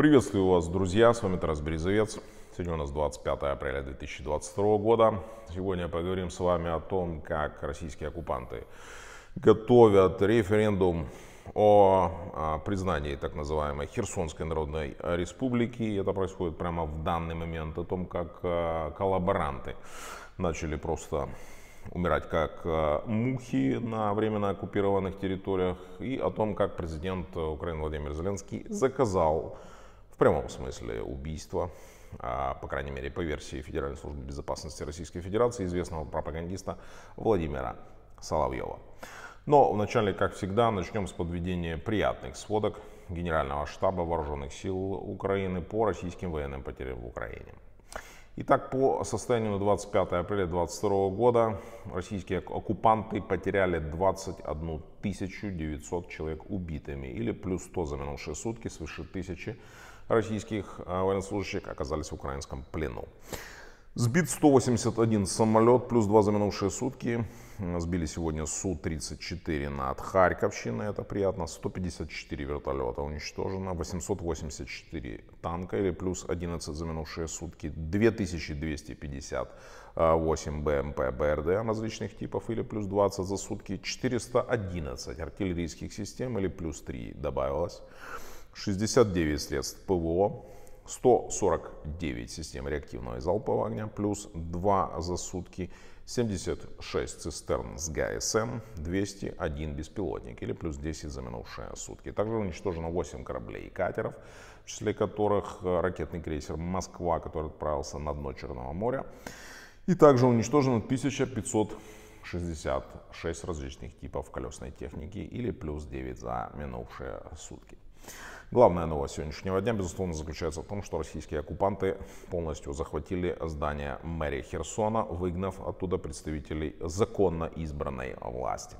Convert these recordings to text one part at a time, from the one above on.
Приветствую вас, друзья, с вами Тарас Березовец. Сегодня у нас 25 апреля 2022 года. Сегодня поговорим с вами о том, как российские оккупанты готовят референдум о а, признании так называемой Херсонской Народной Республики. Это происходит прямо в данный момент, о том, как а, коллаборанты начали просто умирать как а, мухи на временно оккупированных территориях и о том, как президент Украины Владимир Зеленский заказал прямом смысле убийство, по крайней мере по версии Федеральной службы безопасности Российской Федерации, известного пропагандиста Владимира Соловьева. Но вначале, как всегда, начнем с подведения приятных сводок Генерального штаба Вооруженных сил Украины по российским военным потерям в Украине. Итак, по состоянию на 25 апреля 2022 года российские оккупанты потеряли 21 900 человек убитыми или плюс 100 за минувшие сутки, свыше тысячи российских а, военнослужащих оказались в украинском плену. Сбит 181 самолет, плюс 2 за минувшие сутки. Сбили сегодня Су-34 над Харьковщиной, это приятно. 154 вертолета уничтожено, 884 танка или плюс 11 за минувшие сутки. 2258 БМП, БРД различных типов или плюс 20 за сутки. 411 артиллерийских систем или плюс 3 добавилось. 69 средств ПВО, 149 систем реактивного и залпового огня, плюс 2 за сутки, 76 цистерн с ГСМ, 201 беспилотник или плюс 10 за минувшие сутки. Также уничтожено 8 кораблей и катеров, в числе которых ракетный крейсер «Москва», который отправился на дно Черного моря. И также уничтожено 1566 различных типов колесной техники или плюс 9 за минувшие сутки. Главная новость сегодняшнего дня, безусловно, заключается в том, что российские оккупанты полностью захватили здание мэрии Херсона, выгнав оттуда представителей законно избранной власти.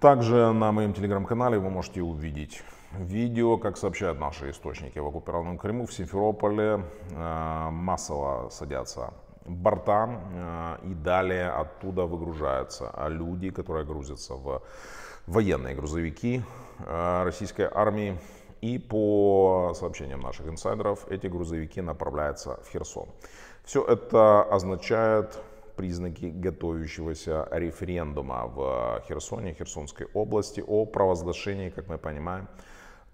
Также на моем телеграм-канале вы можете увидеть видео, как сообщают наши источники в оккупированном Крыму, в Симферополе э, массово садятся борта э, и далее оттуда выгружаются люди, которые грузятся в военные грузовики э, российской армии и по сообщениям наших инсайдеров, эти грузовики направляются в Херсон. Все это означает признаки готовящегося референдума в Херсоне, Херсонской области о провозглашении, как мы понимаем,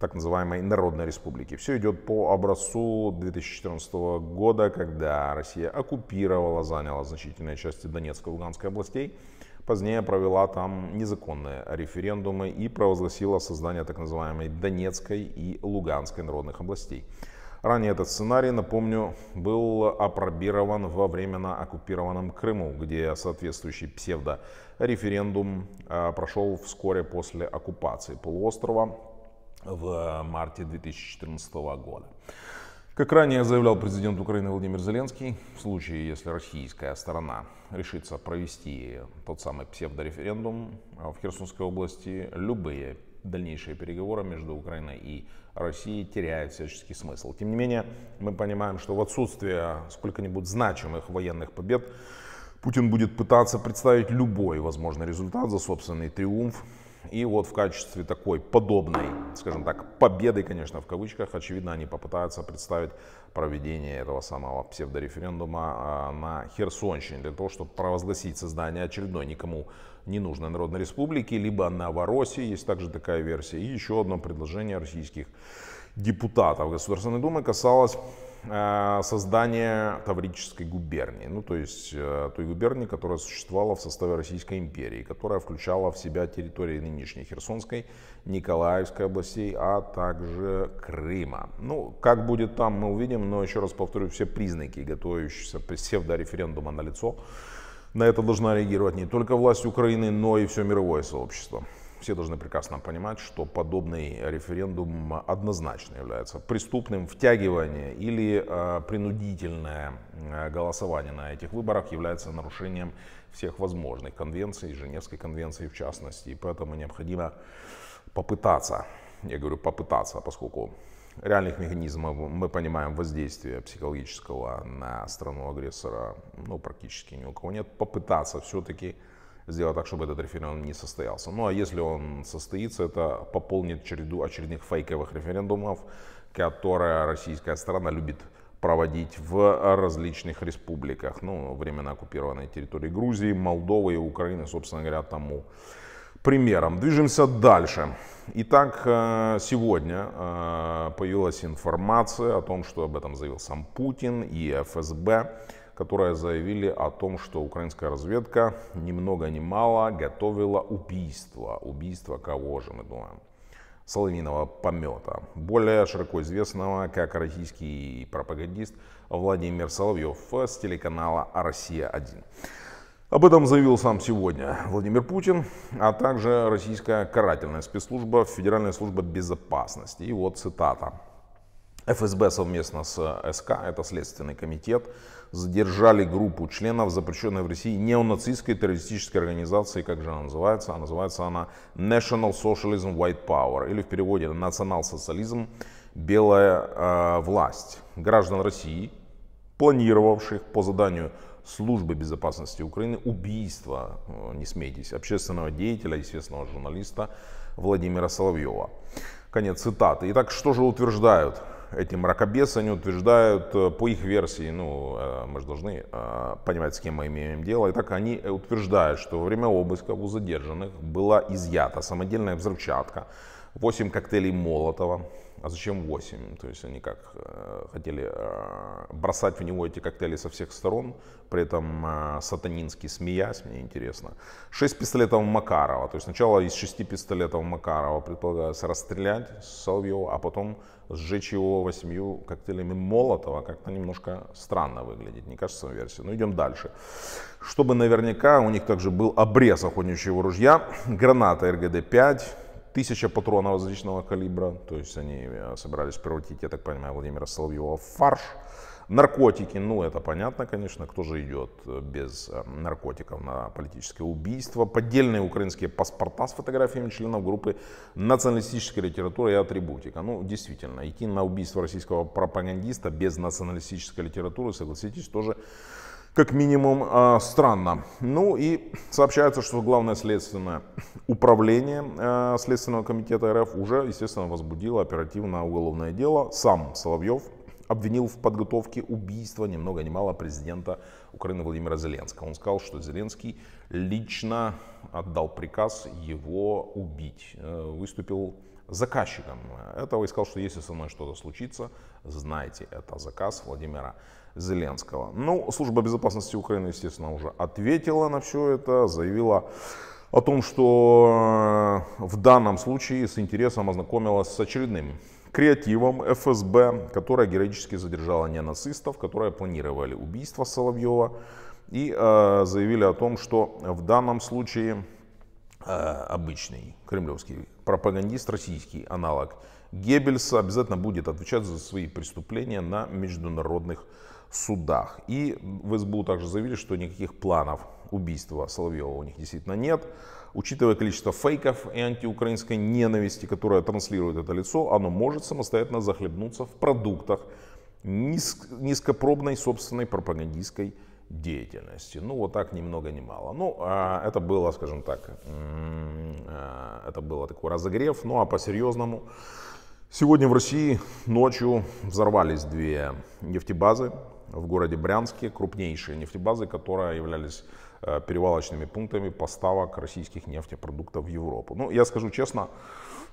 так называемой Народной Республики. Все идет по образцу 2014 года, когда Россия оккупировала, заняла значительные части Донецкой и Луганской областей позднее провела там незаконные референдумы и провозгласила создание так называемой Донецкой и Луганской народных областей. Ранее этот сценарий, напомню, был опробирован во временно оккупированном Крыму, где соответствующий псевдореферендум а, прошел вскоре после оккупации полуострова в марте 2014 года. Как ранее заявлял президент Украины Владимир Зеленский, в случае, если российская сторона решится провести тот самый псевдореферендум в Херсонской области, любые дальнейшие переговоры между Украиной и Россией теряют всяческий смысл. Тем не менее, мы понимаем, что в отсутствие сколько-нибудь значимых военных побед Путин будет пытаться представить любой возможный результат за собственный триумф и вот в качестве такой подобной, скажем так, победы, конечно, в кавычках, очевидно, они попытаются представить проведение этого самого псевдореферендума а, на Херсонщине для того, чтобы провозгласить создание очередной никому не нужной народной республики, либо Новороссии, есть также такая версия. И еще одно предложение российских депутатов Государственной Думы касалось создание Таврической губернии, ну то есть э, той губернии, которая существовала в составе Российской империи, которая включала в себя территории нынешней Херсонской, Николаевской областей, а также Крыма. Ну, как будет там, мы увидим, но еще раз повторю, все признаки готовящегося псевдореферендума на лицо. На это должна реагировать не только власть Украины, но и все мировое сообщество все должны прекрасно понимать, что подобный референдум однозначно является преступным. Втягивание или э, принудительное э, голосование на этих выборах является нарушением всех возможных конвенций, Женевской конвенции в частности. И поэтому необходимо попытаться, я говорю попытаться, поскольку реальных механизмов мы понимаем воздействия психологического на страну агрессора ну, практически ни у кого нет, попытаться все-таки сделать так, чтобы этот референдум не состоялся. Ну а если он состоится, это пополнит череду очередных фейковых референдумов, которые российская сторона любит проводить в различных республиках. Ну, временно оккупированной территории Грузии, Молдовы и Украины, собственно говоря, тому примером. Движемся дальше. Итак, э, сегодня э, появилась информация о том, что об этом заявил сам Путин и ФСБ, которые заявили о том, что украинская разведка ни много ни мало готовила убийство. Убийство кого же, мы думаем? соловьиного помета, более широко известного как российский пропагандист Владимир Соловьев с телеканала «Россия-1». Об этом заявил сам сегодня Владимир Путин, а также российская карательная спецслужба Федеральная служба безопасности. И вот цитата. ФСБ совместно с СК, это Следственный комитет, задержали группу членов запрещенной в России неонацистской террористической организации, как же она называется? А называется она National Socialism White Power, или в переводе национал-социализм белая э, власть. Граждан России, планировавших по заданию службы безопасности Украины убийство, э, не смейтесь, общественного деятеля, известного журналиста Владимира Соловьева. Конец цитаты. Итак, что же утверждают эти мракобесы, они утверждают, э, по их версии, ну, э, мы же должны понимать, с кем мы имеем дело, и так они утверждают, что во время обыска у задержанных была изъята самодельная взрывчатка, 8 коктейлей Молотова, а зачем 8? То есть они как э, хотели э, бросать в него эти коктейли со всех сторон, при этом э, сатанински смеясь, мне интересно. 6 пистолетов Макарова, то есть сначала из 6 пистолетов Макарова предполагалось расстрелять Соловьева, а потом сжечь его восьмью коктейлями Молотова, как-то немножко странно выглядит, не кажется версия. Но идем дальше. Чтобы наверняка у них также был обрез охотничьего ружья, граната РГД-5, тысяча патронов различного калибра, то есть они э, собирались превратить, я так понимаю, Владимира Соловьева в фарш. Наркотики, ну это понятно, конечно, кто же идет э, без э, наркотиков на политическое убийство. Поддельные украинские паспорта с фотографиями членов группы националистической литературы и атрибутика. Ну, действительно, идти на убийство российского пропагандиста без националистической литературы, согласитесь, тоже как минимум а, странно. Ну и сообщается, что Главное следственное управление а, Следственного комитета РФ уже, естественно, возбудило оперативное уголовное дело. Сам Соловьев обвинил в подготовке убийства ни много ни мало президента Украины Владимира Зеленского. Он сказал, что Зеленский лично отдал приказ его убить. Э, выступил заказчиком этого и сказал, что если со мной что-то случится, знайте, это заказ Владимира Зеленского. Ну, служба безопасности Украины, естественно, уже ответила на все это, заявила о том, что э, в данном случае с интересом ознакомилась с очередным креативом ФСБ, которая героически задержала нацистов, которые планировали убийство Соловьева и э, заявили о том, что в данном случае э, обычный кремлевский пропагандист, российский аналог Геббельса обязательно будет отвечать за свои преступления на международных судах. И в СБУ также заявили, что никаких планов убийства Соловьева у них действительно нет. Учитывая количество фейков и антиукраинской ненависти, которая транслирует это лицо, оно может самостоятельно захлебнуться в продуктах низ, низкопробной собственной пропагандистской деятельности. Ну, вот так ни много ни мало. Ну, а это было, скажем так, а, это было такой разогрев. Ну, а по-серьезному, сегодня в России ночью взорвались две нефтебазы в городе Брянске, крупнейшие нефтебазы, которые являлись э, перевалочными пунктами поставок российских нефтепродуктов в Европу. Ну, я скажу честно,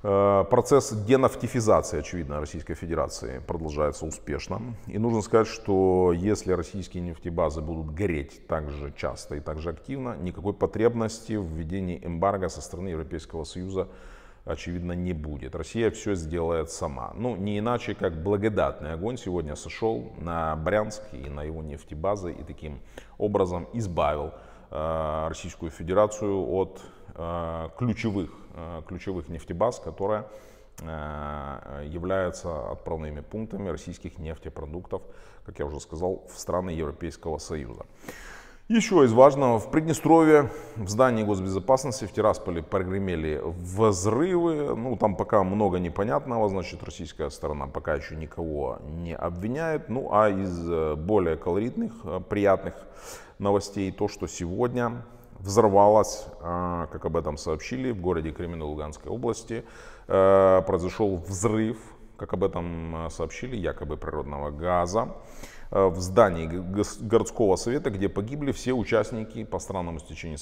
э, процесс денафтифизации, очевидно, Российской Федерации продолжается успешно. И нужно сказать, что если российские нефтебазы будут гореть так же часто и так же активно, никакой потребности в введении эмбарго со стороны Европейского Союза очевидно, не будет. Россия все сделает сама. Ну, не иначе, как благодатный огонь сегодня сошел на Брянск и на его нефтебазы и таким образом избавил э, Российскую Федерацию от э, ключевых, э, ключевых нефтебаз, которые э, являются отправными пунктами российских нефтепродуктов, как я уже сказал, в страны Европейского Союза. Еще из важного, в Приднестровье, в здании госбезопасности в Тирасполе прогремели взрывы. Ну, там пока много непонятного, значит, российская сторона пока еще никого не обвиняет. Ну, а из э, более колоритных, э, приятных новостей, то, что сегодня взорвалась, как об этом сообщили, в городе Кременной Луганской области. Произошел взрыв, как об этом сообщили, якобы природного газа в здании городского совета, где погибли все участники по странному стечению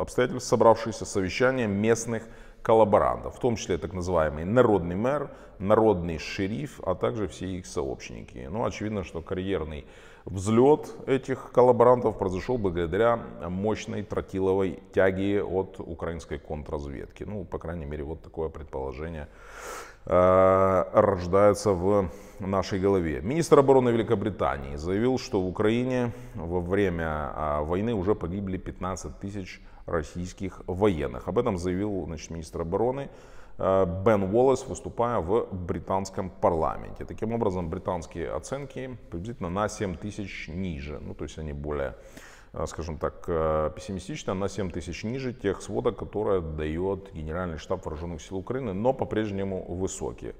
обстоятельств, собравшиеся совещания местных коллаборантов, в том числе так называемый народный мэр, народный шериф, а также все их сообщники. Ну, очевидно, что карьерный взлет этих коллаборантов произошел благодаря мощной тротиловой тяге от украинской контрразведки. Ну, по крайней мере, вот такое предположение э, рождается в нашей голове. Министр обороны Великобритании заявил, что в Украине во время э, войны уже погибли 15 тысяч российских военных. Об этом заявил значит, министр обороны Бен Уоллес, выступая в британском парламенте. Таким образом, британские оценки приблизительно на 7 тысяч ниже, ну то есть они более скажем так, пессимистично, на 7 тысяч ниже тех сводок, которые дает Генеральный штаб Вооруженных сил Украины, но по-прежнему высокие.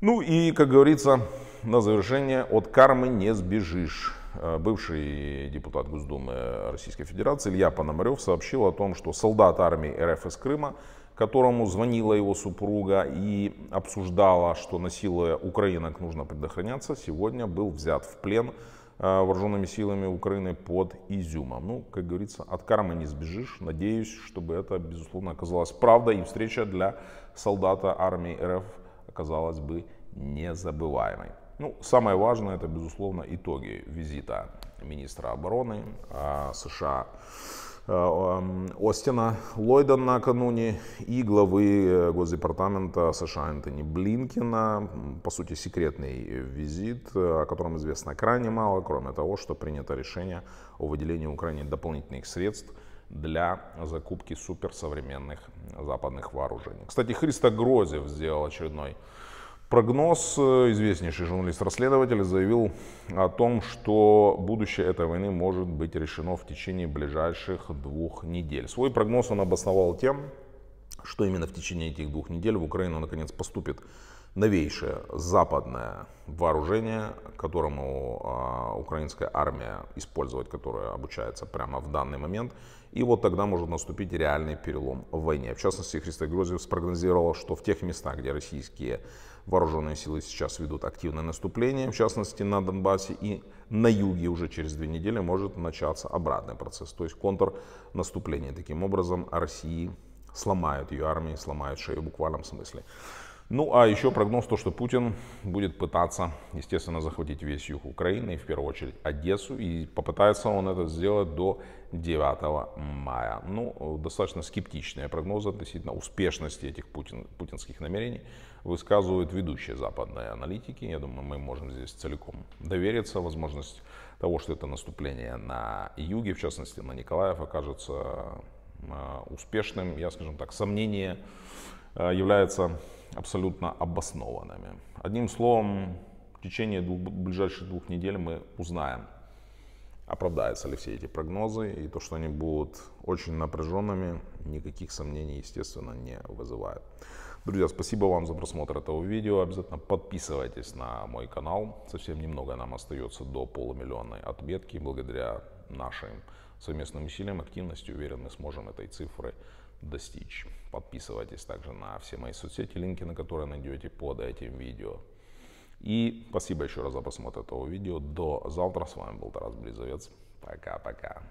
Ну и, как говорится, на завершение, от кармы не сбежишь. Бывший депутат Госдумы Российской Федерации Илья Пономарев сообщил о том, что солдат армии РФ из Крыма, которому звонила его супруга и обсуждала, что насилуя украинок нужно предохраняться, сегодня был взят в плен э, вооруженными силами Украины под Изюмом. Ну, как говорится, от кармы не сбежишь. Надеюсь, чтобы это, безусловно, оказалось правдой и встреча для солдата армии РФ оказалась бы незабываемой. Ну, самое важное, это, безусловно, итоги визита министра обороны а, США Остина Ллойда накануне и главы э, Госдепартамента США Антони Блинкина. По сути, секретный визит, э, о котором известно крайне мало, кроме того, что принято решение о выделении Украине дополнительных средств для закупки суперсовременных западных вооружений. Кстати, Христо Грозев сделал очередной Прогноз, э, известнейший журналист-расследователь заявил о том, что будущее этой войны может быть решено в течение ближайших двух недель. Свой прогноз он обосновал тем, что именно в течение этих двух недель в Украину наконец поступит новейшее западное вооружение, которому э, украинская армия использовать, которое обучается прямо в данный момент. И вот тогда может наступить реальный перелом в войне. В частности, Христо Грозев спрогнозировал, что в тех местах, где российские вооруженные силы сейчас ведут активное наступление, в частности на Донбассе и на юге уже через две недели может начаться обратный процесс, то есть контрнаступление. Таким образом, России сломают ее армии, сломают шею в буквальном смысле. Ну, а еще прогноз то, что Путин будет пытаться, естественно, захватить весь юг Украины, и в первую очередь Одессу, и попытается он это сделать до 9 мая. Ну, достаточно скептичные прогнозы относительно успешности этих путин, путинских намерений высказывают ведущие западные аналитики. Я думаю, мы можем здесь целиком довериться. Возможность того, что это наступление на юге, в частности на Николаев, окажется успешным, я, скажем так, сомнение а, является абсолютно обоснованными. Одним словом, в течение двух, ближайших двух недель мы узнаем, оправдаются ли все эти прогнозы, и то, что они будут очень напряженными, никаких сомнений, естественно, не вызывает. Друзья, спасибо вам за просмотр этого видео. Обязательно подписывайтесь на мой канал. Совсем немного нам остается до полумиллионной отметки. Благодаря нашим совместным усилиям, активности, уверен, мы сможем этой цифры достичь. Подписывайтесь также на все мои соцсети, линки на которые найдете под этим видео. И спасибо еще раз за просмотр этого видео. До завтра. С вами был Тарас Близовец. Пока-пока.